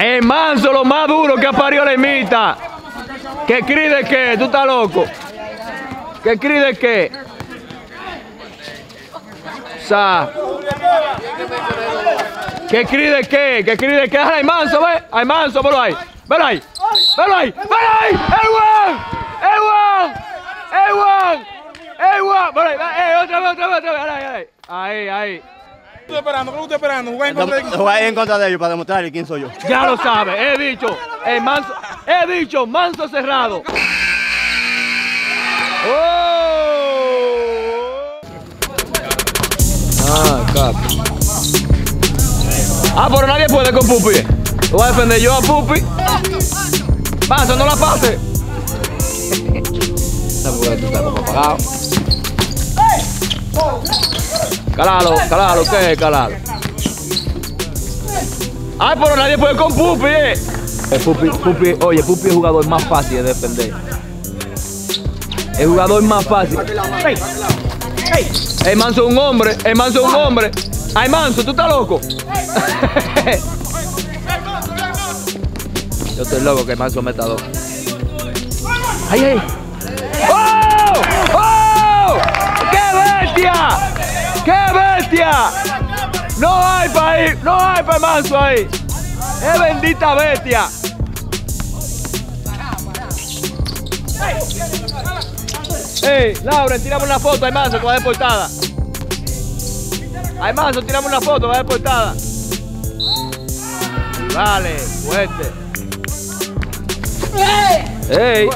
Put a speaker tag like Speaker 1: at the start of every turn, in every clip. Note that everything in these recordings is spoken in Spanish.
Speaker 1: ¡Eh, manso, lo más duro que ha parido la imita! ¿Qué cri de qué? ¿Tú estás loco? ¿Qué cri de qué? O sea, ¿qué cri de qué? ¿Qué cri de qué? ¡Ay, manso, ve! ¡Ay, manso, velo ahí! ¡Velo ahí! ¡Velo ahí! ¡Velo ahí! ¡El. ¡El Juan! ¡Velo ahí! ¡Eh, otra vez, otra vez, otra vez! ¡Ahí, ahí! Ahí, ahí.
Speaker 2: estoy esperando? ¿Qué estoy esperando? ¿Jugar en contra de?
Speaker 3: Jugar en contra de ellos para demostrarle quién soy yo.
Speaker 1: Ya lo sabe, he dicho, el manso, he dicho, manso cerrado. ¡Oh! Ah, capi. Ah, pero nadie puede con Pupi. Lo voy a defender yo a Pupi. Pasa, no la pase. Esa tú estás como apagado. Calalo, calalo, ¿qué es calalo? Ay, pero nadie puede con Pupi, eh. Eh, Pupi, Pupi, oye, Pupi es el jugador más fácil de defender. El jugador más fácil. Ey, ey. El manso es un hombre, el manso es un hombre. Ay, manso, tú estás loco. Yo estoy loco que el manso meta dos. Ay, ay. Bestia! ¡Qué bestia! No hay para ahí, no hay para manso ahí. Es bendita bestia. Ey, Laura, tiramos una foto, hay manso que va de portada. Hay manso, tiramos una foto, va de portada. Vale, fuerte. Ey.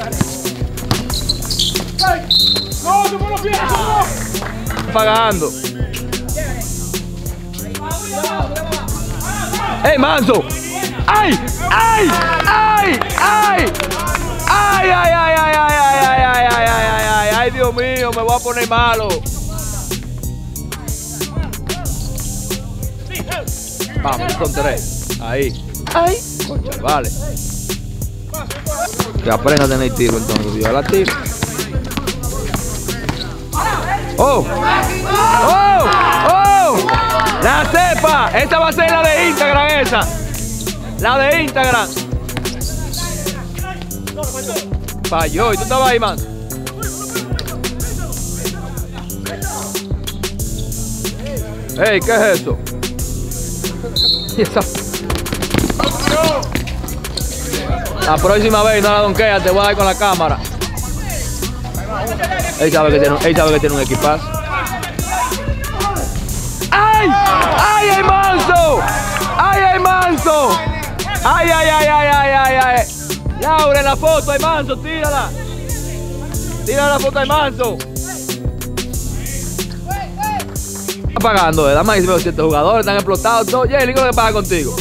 Speaker 1: Pagando. ¡Ey, Manso! ¡Ay! ¡Ay! ¡Ay! ¡Ay! ¡Ay, ay, ay, ay, ay, ay, ay, ay, ay, ay, ay, ay, ay, Dios mío, me voy a poner malo! Vamos, son tres. Ahí. ¡Ay! Concha, vale. Que aprenda a tener tiro entonces, Dios la tiro. ¡Oh! ¡Oh! ¡Oh! La cepa. Esta va a ser la de Instagram, esa. La de Instagram. Falló. ¿Y tú estabas ahí, man? Ey, ¿qué es eso? Y esa- La próxima vez no la donquea, te voy a dar con la cámara. Él sabe que tiene, él sabe que tiene un equipazo. ¡Ay! ¡Ay, ay, manso! ¡Ay, ay, manso! ¡Ay, ay, ay, ay, ay, ay, ay! Laura, la foto, hay manso, tírala. Tírala la foto, hay manso. Está pagando, eh. Dame ahí veo jugadores, están explotados todos. Jelly, ¿qué que paga contigo?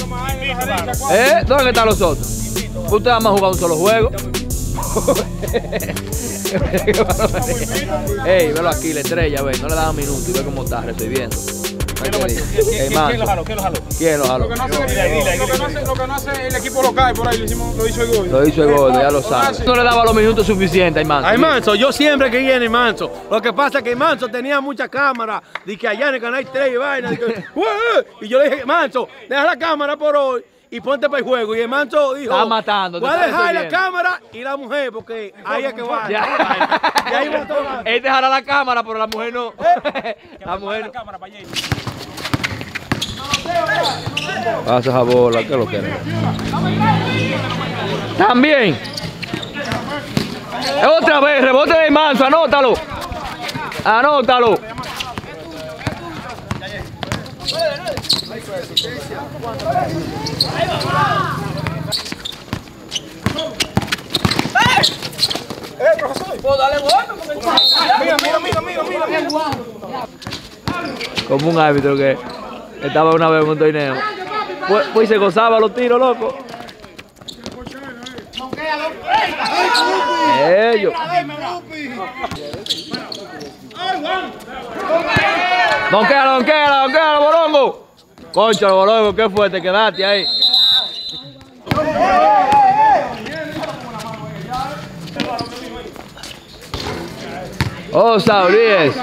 Speaker 1: ¿Eh? ¿Dónde están los otros? Usted nada más jugado un solo juego. Ey, velo aquí, la estrella, ve, no le dan minuto y ve cómo está recibiendo.
Speaker 2: ¿Quién lo jaló? ¿Quién lo jaló?
Speaker 1: ¿Quién lo jaló?
Speaker 2: Lo que no hace- lo que no el equipo local, por ahí lo hicimos, lo hizo el gol.
Speaker 1: Lo hizo el gordo, ya lo sabe. No le daba los minutos suficientes, hay
Speaker 4: Ay, Manso, yo siempre que viene Manso. Lo que pasa es que Manso tenía muchas cámaras. De que allá en el canal 3 y vaina. y yo le dije, Manso, deja la cámara por hoy y ponte para el juego. Y el Manso dijo,
Speaker 1: Está matando,
Speaker 4: voy a dejar la
Speaker 1: resolviendo".
Speaker 4: cámara y la mujer porque ahí es que va.
Speaker 1: Ya.
Speaker 4: Y ahí va todo.
Speaker 1: Él dejará la cámara, pero la mujer no. La mujer no. Pasa esa bola, ¿qué es lo que? También. Otra vez, rebote de manso, anótalo. Anótalo. Como un árbitro que estaba una vez en un torneo. Pues, pues se gozaba los tiros, loco. Ellos. Donquealo, donquealo, donquealo, borongo. Concha, borongo, qué fuerte, quedaste ahí. Oh, Sauríes.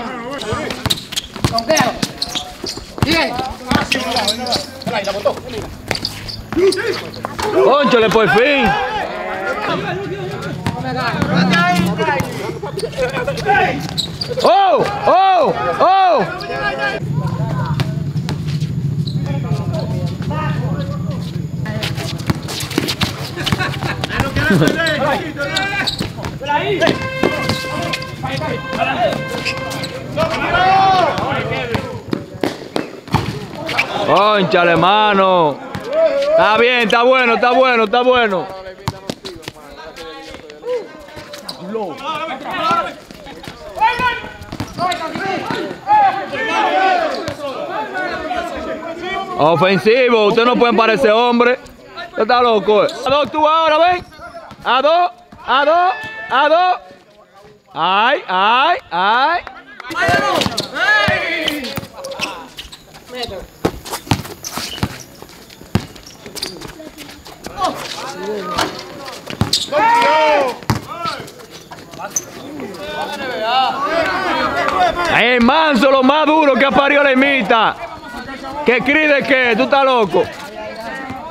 Speaker 1: Pónchale por fin. Oh, oh, oh. Pónchale, mano. Está bien, está bueno, está bueno, está bueno. Ofensivo, usted no puede parecer hombre. Usted está loco. eh. Tú ahora, ven. A dos, a dos, a dos. Ay, ay, ay. Es manso, lo más duro que ha parido la imita. ¿Qué cri de qué? ¿Tú estás loco?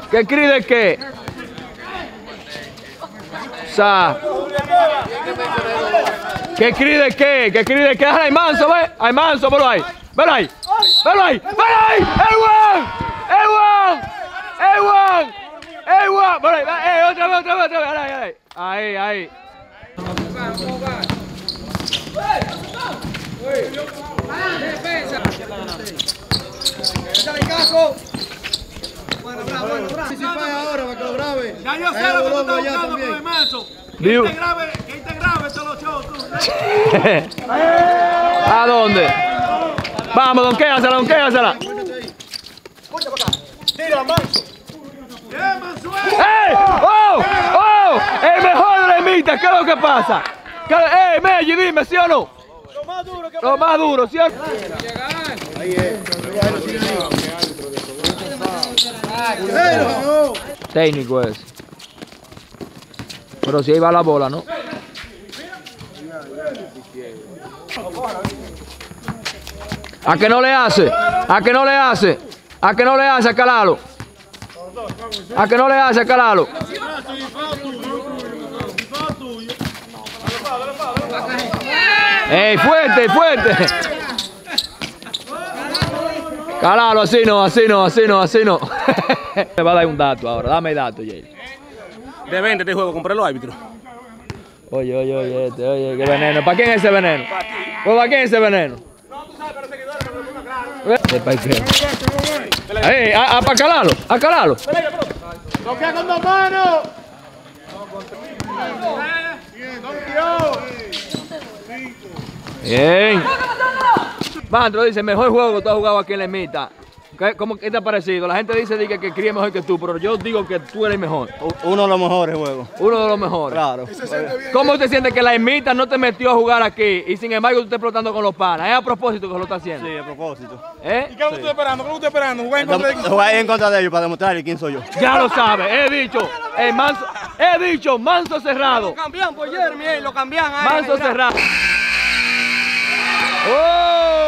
Speaker 1: ¿Qué cri de qué? ¿Qué de qué? ¿Qué cri de qué? Hay manso, ve. Manso, velo ahí. Velo ahí. Velo ahí. Velo ahí. ¡El Juan! ¡El Juan! Velo ahí. Eh, otra vez, otra vez, otra vez. Ahí, ahí. Ahí, ahí.
Speaker 4: Ya yo sé lo que tú estás buscando con el manso. Que
Speaker 1: Viu.
Speaker 4: te grabe, que te grabe todos los shows, tú.
Speaker 1: ¿A dónde? Vamos, don Quédasela, don.
Speaker 4: ¡Eh!
Speaker 1: ¡Ey! ¡Oh! ¡Oh! ¡El mejor de la! ¿Qué es lo que pasa? ¿Qué- ¡Ey, Melli, dime, ¿sí o no? Lo más duro, Lo más duro, ¿sí o no? Técnico es. Pero si ahí va la bola, ¿no? ¿A que no le hace? ¿A que no le hace? ¿A que no le hace Calalo? ¿A que no le hace Calalo? ¡Ey, fuerte, fuerte! Calalo, así no, así no, así no, así no. Me va a dar un dato ahora, dame el dato, Jay.
Speaker 2: De 20 este juego, compré los árbitros.
Speaker 1: Oye, oye, oye, este, oye, qué veneno. ¿Para quién es ese veneno? Pues, ¿Para quién es ese veneno? ¿De para qué? Ey, a, a, para calarlo, a calarlo. Bien. Mandro dice, mejor juego que tú has jugado aquí en la mitad. ¿Qué, cómo, ¿Qué te ha parecido? La gente dice que Cris es mejor que tú, pero yo digo que tú eres mejor.
Speaker 3: Uno de los mejores juegos.
Speaker 1: Uno de los mejores.
Speaker 3: Claro.
Speaker 1: ¿Cómo te sientes que la ermita no te metió a jugar aquí y sin embargo tú estás explotando con los panas? ¿Es a propósito que lo está haciendo?
Speaker 3: Sí, a propósito.
Speaker 1: ¿Eh?
Speaker 2: ¿Qué es lo que esperando? ¿Qué lo que esperando? Jugar en contra de
Speaker 3: Jugar en contra de ellos para demostrarle quién soy yo.
Speaker 1: Ya lo sabes, he dicho, manso, he dicho, manso cerrado,
Speaker 5: cambian por Jeremy, eh, lo cambian ahí.
Speaker 1: manso cerrado. ¡Oh!